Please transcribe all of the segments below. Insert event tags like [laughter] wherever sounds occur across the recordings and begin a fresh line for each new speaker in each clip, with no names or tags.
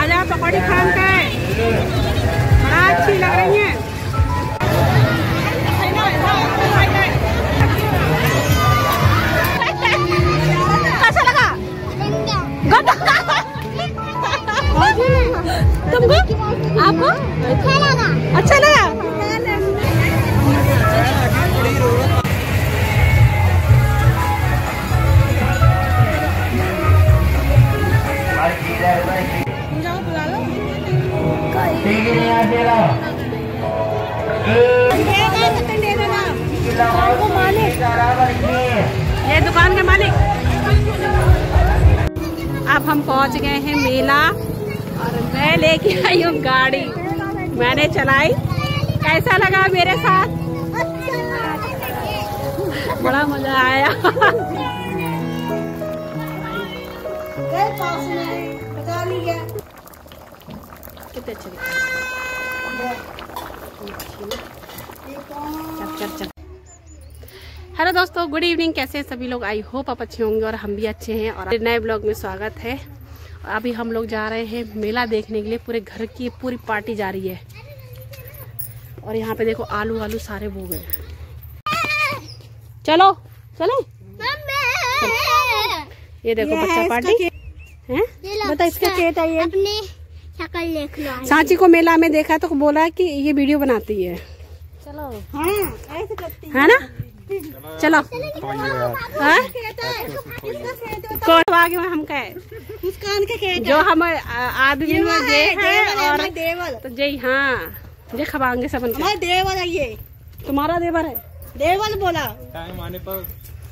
आजा पकौड़ी खान के बड़ा अच्छी लग रही है। कैसा लगा? तुमको? आपको अच्छा लगा। ये पहुँच गए हैं मेला। और मैं लेके आई हूँ गाड़ी। मैंने चलाई। कैसा लगा मेरे साथ? बड़ा मज़ा आया। हेलो दोस्तों, गुड इवनिंग। कैसे हैं सभी लोग? आई होप आप अच्छे होंगे और हम भी अच्छे हैं और नए ब्लॉग में स्वागत है। अभी हम लोग जा रहे हैं मेला देखने के लिए। पूरे घर की पूरी पार्टी जा रही है। और यहाँ पे देखो आलू आलू सारे बो गए। चलो चले। ये देखो बच्चा पार्टी। है? बता इसका क्या चाहिए
अपनी शक्ल देख लो
सांची को मेला में देखा तो बोला कि ये वीडियो बनाती है।
चलो
हाँ, है ना? चलो। हाँ? कौन आगे में हम कहे?
मुस्कान के खेत
जो हम आदमी में जे है और
देवल।
तो जय हाँ जे खबांगे सबन के
हमारा देवल है ये।
तुम्हारा देवर है?
देवल बोला।
टाइम आने पर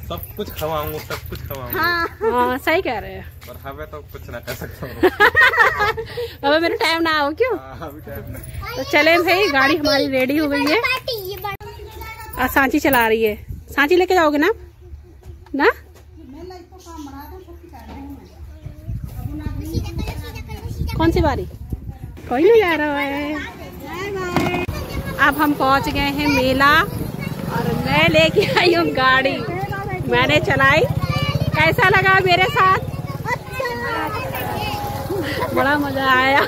सब कुछ खवाऊँगा सब कुछ खवाऊँगा।
हाँ।
हाँ सही कह रहे हैं।
पर हमें तो कुछ ना कर सकता हूँ। [laughs]
अबे मेरे टाइम ना हो क्यों?
हाँ, अभी टाइम नहीं।
तो चले भाई गाड़ी हमारी रेडी हो गई है। और सांची चला रही है। सांची लेके जाओगे ना? ना? कौन सी बारी? कोई नहीं जा रहा है। अब हम पहुँच गए हैं मेला और मैं लेके आई हूँ गाड़ी। मैंने चलाई। कैसा लगा मेरे साथ? बड़ा मज़ा आया।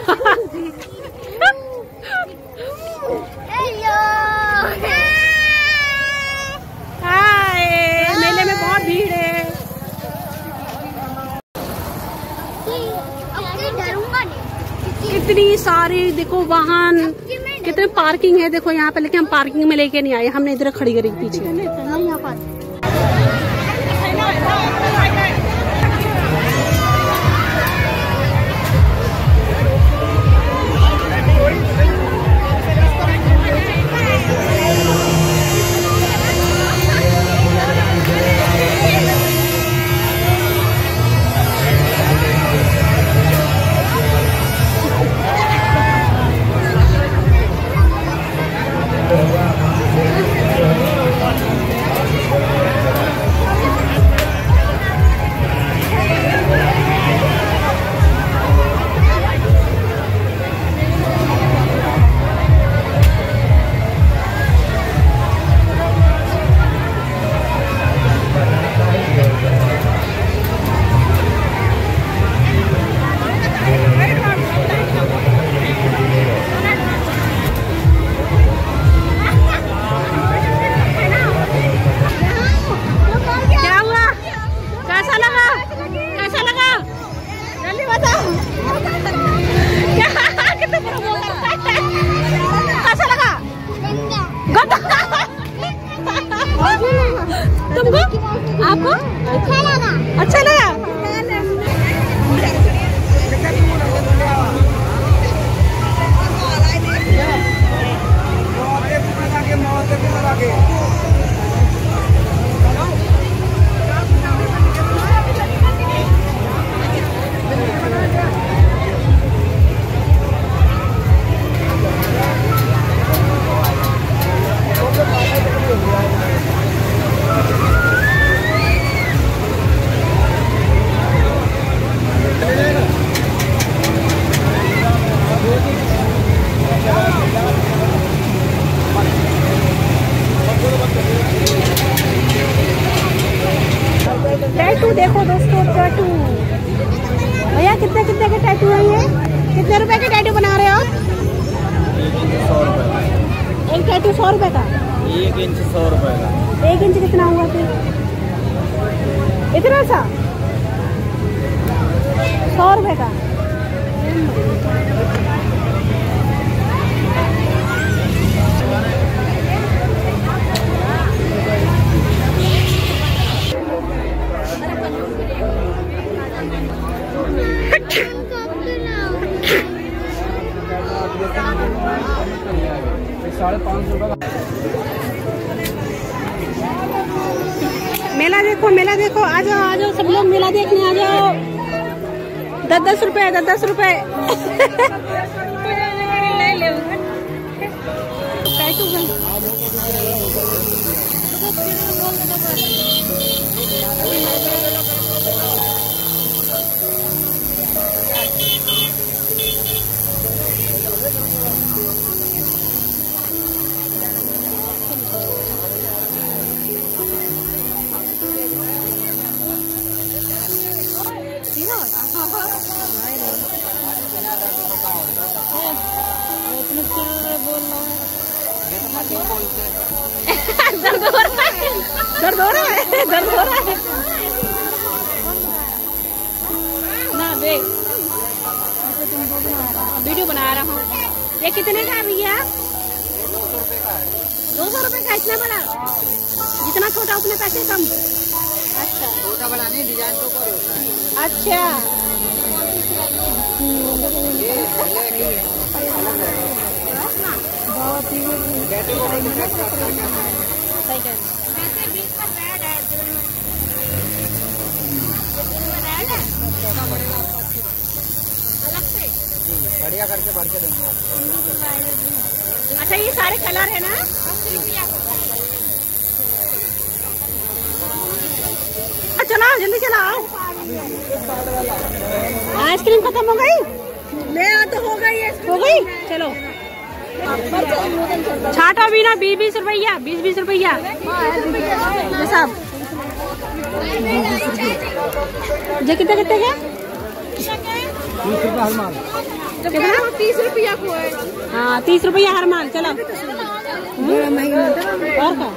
कितनी सारी, देखो वाहन, कितने पार्किंग है, देखो यहाँ पे लेकिन हम पार्किंग में लेके नहीं आए, हमने इधर खड़ी करी पीछे। टैटू देखो दोस्तों टैटू भैया कितने कितने के टैटू है ये? कितने रुपए के टैटू बना रहे हो आप? एक टैटू सौ रुपए का।
एक इंच सौ रुपए का।
एक इंच कितना हुआ फिर? इतना सा? सौ रुपए का। मेला देखने आ जाओ। दस दस रुपए दस दस रुपए। [laughs] दर्द हो रहा है दर्द हो रहा है दर्द हो रहा है ना वीडियो बना रहा हूँ ये कितने का भैया दो सौ रुपए का इतना बड़ा जितना छोटा उतने पैसे कम अच्छा
छोटा बड़ा नहीं डिज़ाइन के ऊपर होता है
अच्छा। बहुत ही सही कह रहे हैं।
बढ़िया करके भर के देंगे
अच्छा ये सारे कलर है ना? चलाओ जल्दी चलाओ आइसक्रीम खत्म हो गई?
मैं तो हो गई है
हो गई? चलो। छाटो भी ना बीस बीस रुपया बीस बीस रुपया सब कितने कितने कितना
तीस रुपया को? है
हाँ तीस रुपया हर माल, चलो। और का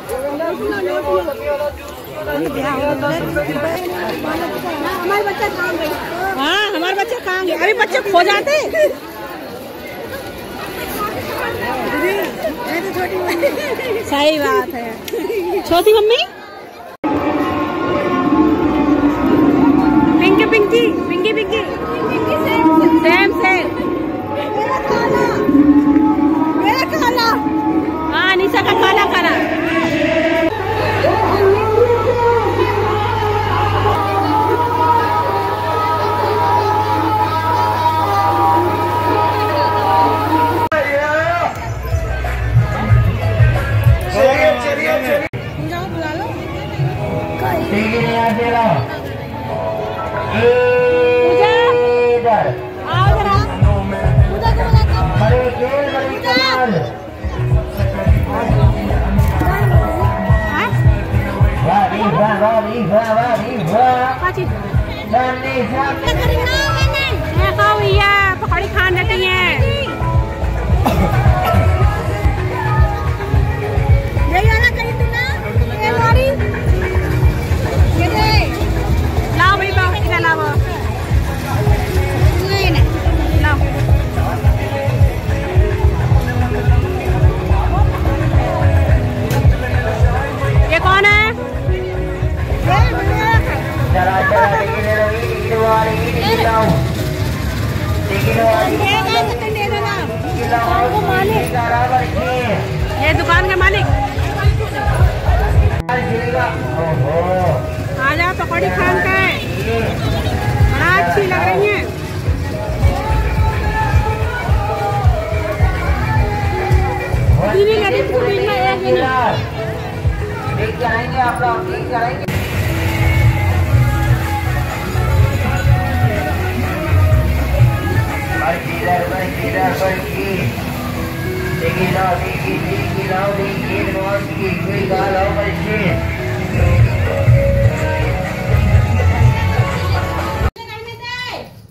हमारे बच्चा
हाँ हमारे बच्चे कहाँ गए अभी बच्चे खो जाते सही बात है। छोटी मम्मी? पिंकी पिंकी पिंकी पिंकी। खाओ भैया पकौड़ी खान देती हैं आ जाओ पकौड़ी खान का है बड़ा अच्छी लग रही है दीदी लगी थी बीच में एक ही नहीं
देख जाएँगे आप लोग देख जाएँगे Berdiri, berdiri, berdiri. Tinggi lau, tinggi, tinggi lau, tinggi, lau, tinggi,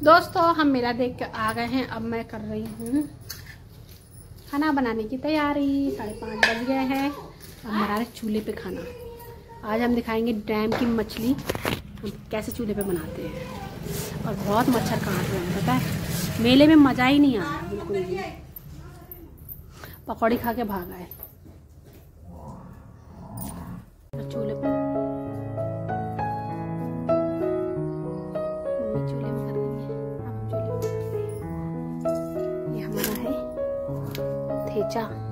दोस्तों, हम मेला देख के आ गए हैं। अब मैं कर रही हूँ खाना बनाने की तैयारी। साढ़े पाँच बज गए हैं। अब बना रहे चूल्हे पे खाना। आज हम दिखाएँगे डैम की मछली। हम कैसे चूल्हे पे बनाते हैं। और बहुत मच्छर काट रहे हैं पता है? मेले में मज़ा ही नहीं आया बिल्कुल पकौड़ी खा के भाग आए। चूल्हे है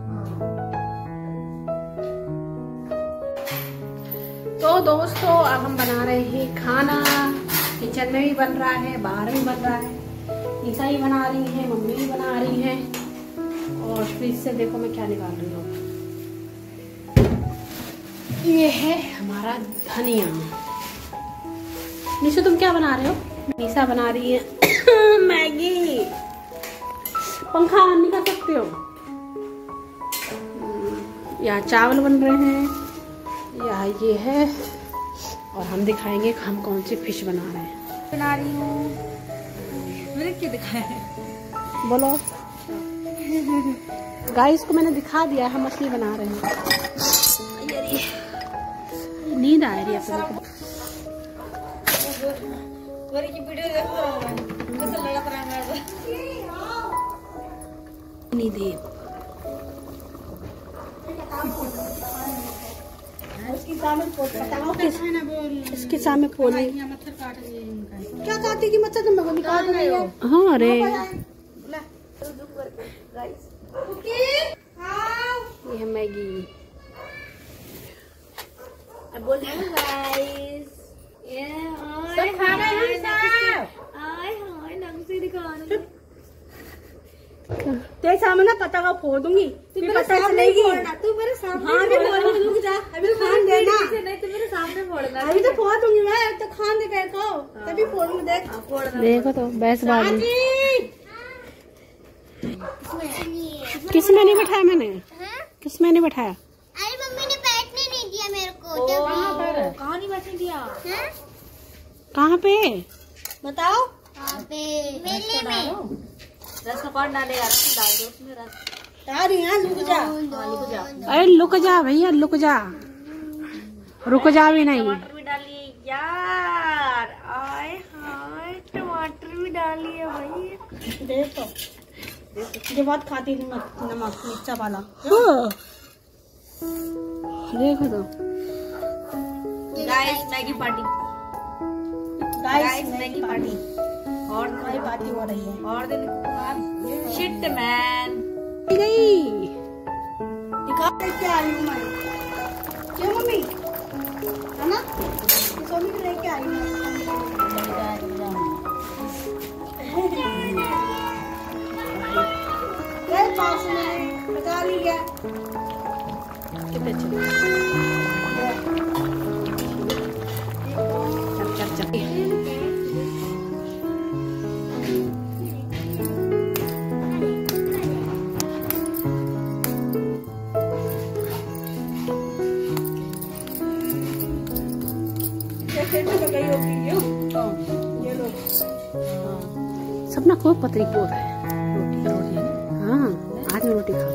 तो दोस्तों, अब हम बना रहे हैं खाना। किचन में भी बन रहा है, बाहर भी बन रहा है। ईसा ही बना रही है, मम्मी भी बना रही है। और फ्रिज से देखो मैं क्या निकाल रही हूँ। ये है हमारा धनिया। निशा, तुम क्या बना रहे हो? निशा बना रही है। [coughs] मैगी। पंखा ऑन नहीं कर सकते हो? यहाँ चावल बन रहे हैं। या ये है। और हम दिखाएँगे कि हम कौन सी फ़िश बना रहे हैं।
बना रही हूँ। मेरे क्या दिखाए
बोलो। गाइस को मैंने दिखा दिया हम मछली बना रहे हैं। नींद आ रही है अपने को। नींद इसके सामने
रही है क्या काटी की मच्छर तुम लोग निकाल रही हो?
हाँ। अरे ये है मैगी।
बोल गाइस ये हैं सब। आय हाय नंसी दिखा रही
तेरे सामने ना पता का फोड़ दूँगी।
तू
फिर पता चलेगी
तू मेरे सामने
हाँ मैं
फोड़ना।
बोल रुक जा। अभी खान देना।
नहीं तू मेरे सामने फोड़ना
अभी तो फोड़ दूँगी मैं तो खान दे तेरे को। तभी फोड़ूँगी देख।
हाँ, फोड़ना
देखो तो बैस
जी
किसमें नहीं बैठाया मैंने? किसमें नहीं बैठाया?
अरे मम्मी ने बैठने नहीं दिया मेरे को
कहाँ नहीं बैठने दिया?
हैं?
कहाँ पे?
बताओ।
वहाँ पे? मेले में।
रस का कौन डालेगा रस डाल दो उसमें रस
रुक जा।
हाँ, लिख जाओ
अरे लुक जा भैया लुक जा। रुक जा भी नहीं।
टमाटर भी डालिए यार। आय हाय टमाटर भी डालिए भाई
देखो। ये बहुत खाती थी नमक मिर्चा वाला।
हाँ। देखो तो
guys Maggi party
guys
guys Maggi party और
हमारी पार्टी हो रही है।
और दिन शिट मैन
गई।
निकाल लेके आई हूँ मैं? क्यों मम्मी? है ना? सोनी को लेके आई गए पास में बता लिया
कितने चल चल चल। खूब पतली रहे हैं। रोटी रोटी हाँ आज रोटी खा।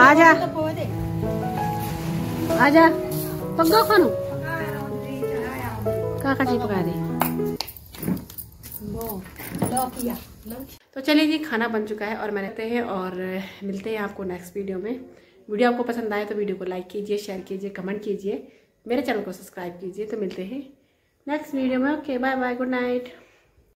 आजा।
तो
आजा खानो। का का पका दे तो चलिए जी खाना बन चुका है और मैं रहते हैं और मिलते हैं आपको नेक्स्ट वीडियो में। वीडियो आपको पसंद आए तो वीडियो को लाइक कीजिए शेयर कीजिए कमेंट कीजिए। मेरे चैनल को सब्सक्राइब कीजिए। तो मिलते हैं। next video okay bye bye good night.